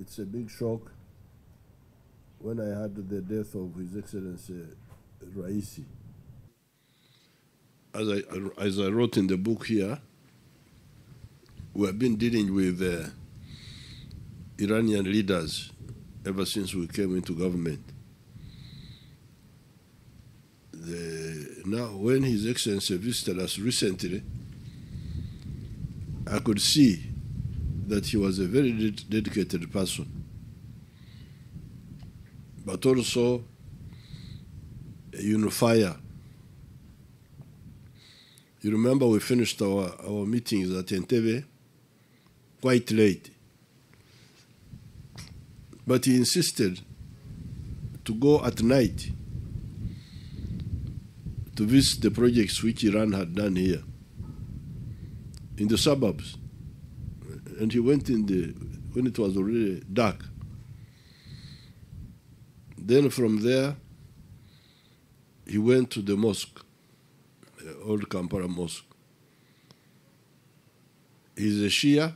it's a big shock when I heard the death of His Excellency Raisi. As I, as I wrote in the book here, we have been dealing with uh, Iranian leaders ever since we came into government. The, now, when His Excellency visited us recently, I could see that he was a very ded- dedicated person, but also a unifier. You remember we finished our, our meetings at Entebbe quite late. But he insisted to go at night to visit the projects which Iran had done here in the suburbs. And he went in the when it was already dark. Then from there, he went to the mosque, the old Kampala mosque. He's a Shia,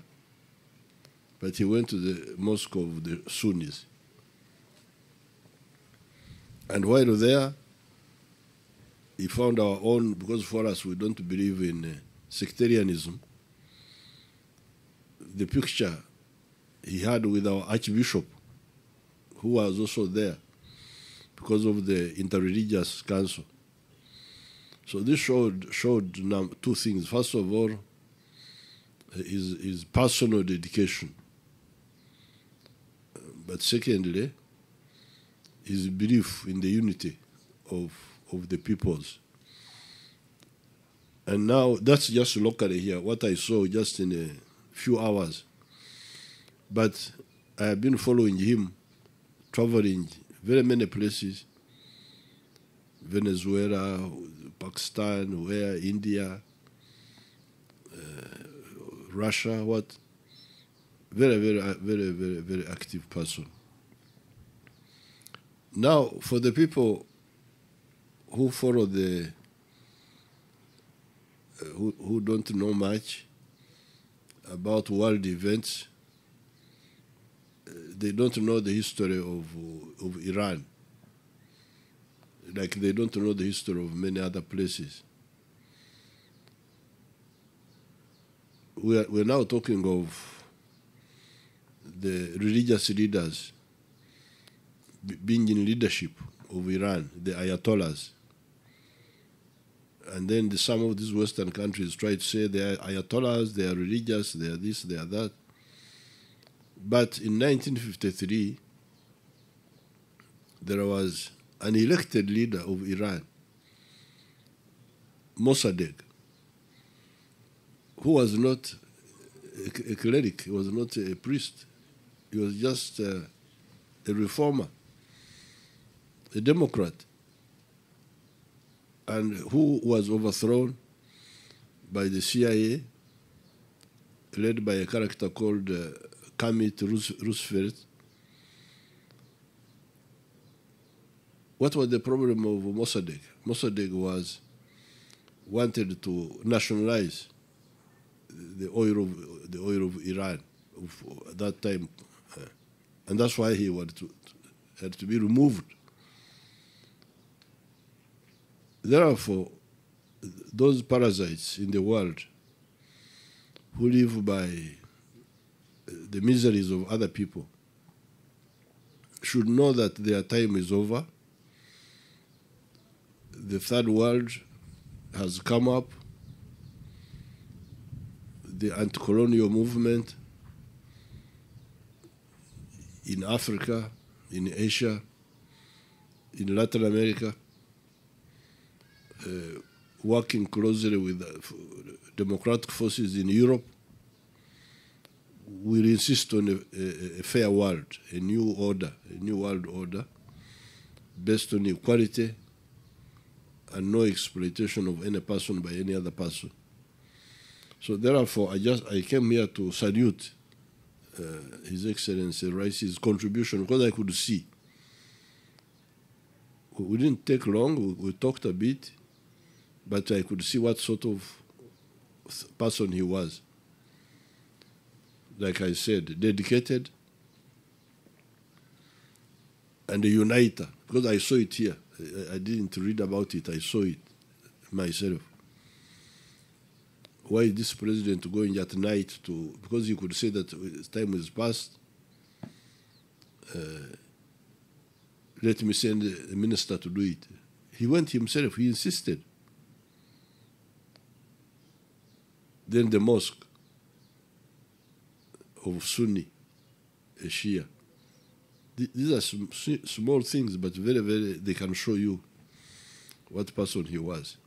but he went to the mosque of the Sunnis. And while there, he found our own, because for us we don't believe in uh, sectarianism, the picture he had with our Archbishop, who was also there because of the interreligious council. So this showed showed two things. First of all, his, his personal dedication. But secondly, his belief in the unity of, of the peoples. And now that's just locally here, what I saw just in a few hours. But I have been following him, traveling very many places Venezuela, Pakistan, where India, uh, Russia, what? Very, very, very, very, very active person. Now, for the people who follow the, uh, who, who don't know much about world events, uh, they don't know the history of, of Iran. Like they don't know the history of many other places. We are, we're now talking of the religious leaders being in leadership of Iran, the Ayatollahs. And then the, some of these Western countries try to say they are Ayatollahs, they are religious, they are this, they are that. But in 1953, there was an elected leader of Iran, Mossadegh, who was not a, cleric, he was not a priest, he was just a, a reformer, a Democrat, and who was overthrown by the CIA, led by a character called uh, Roos- Roosevelt. What was the problem of Mossadegh? Mossadegh was wanted to nationalize the oil of the oil of Iran at that time, uh, and that's why he wanted to, had to be removed. Therefore, those parasites in the world who live by the miseries of other people should know that their time is over. The third world has come up. The anti colonial movement in Africa, in Asia, in Latin America, uh, working closely with democratic forces in Europe we insist on a, a, fair world, a new order, a new world order based on equality and no exploitation of any person by any other person. So therefore, I just I came here to salute uh, His Excellency Raisi's contribution because I could see. We we didn't take long. We, we talked a bit, but I could see what sort of person he was like I said, dedicated, and a uniter. Because I saw it here. I, didn't read about it, I saw it myself. Why is this president going at night to, because he could say that time is past, uh, let me send a minister to do it. He went himself, he insisted. Then the mosque of Sunni, a Shia. These are small things, but very, very, they can show you what person he was.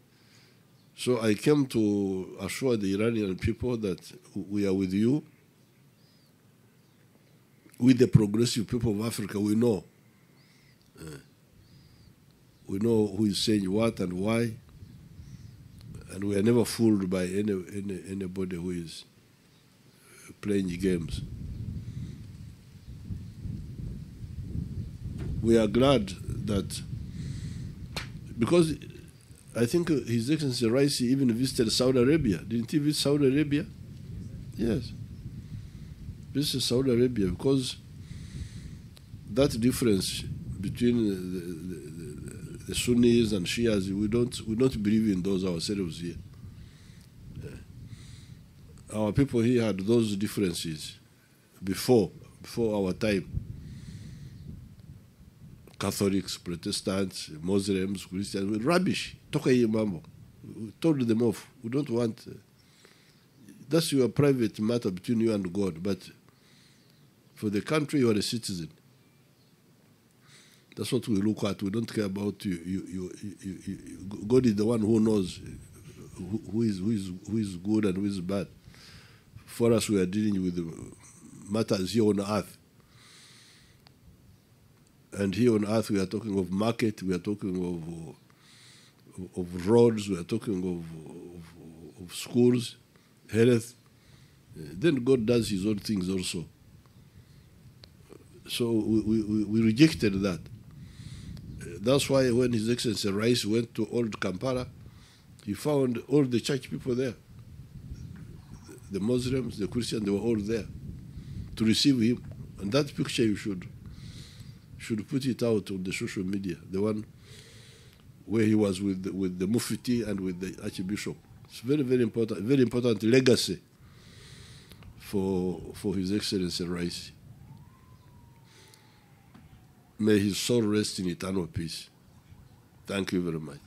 So I came to assure the Iranian people that we are with you. With the progressive people of Africa, we know. Uh, we know who is saying what and why. And we are never fooled by any, any anybody who is playing games. We are glad that because I think His Excellency Raisi even visited Saudi Arabia. Didn't he visit Saudi Arabia? Yes. Visited Saudi Arabia because that difference between the, the, Sunnis and Shias, we don't we don't believe in those ourselves here. Our people here had those differences before before our time. Catholics, Protestants, Muslims, Christians, rubbish. Hii mambo. We told them off. We don't want. Uh, that's your private matter between you and God. But for the country, you are a citizen. That's what we look at. We don't care about you. you, you, you, God is the one who knows who, who, is, who, is, who is good and who is bad. For us, we are dealing with matters here on earth. And here on earth, we are talking of market, we are talking of, of roads, we are talking of, of, of schools, health. Then God does his own things also. So we, we, we rejected that. That's why when His Excellency Raisi went to Old Kampala, he found all the church people there. The Muslims, the Christians, they were all there to receive him. And that picture you should should put it out on the social media, the one where he was with the, with the Mufti and with the Archbishop. It's very, very important, very important legacy for, for His Excellency Raisi. May his soul rest in eternal peace. Thank you very much.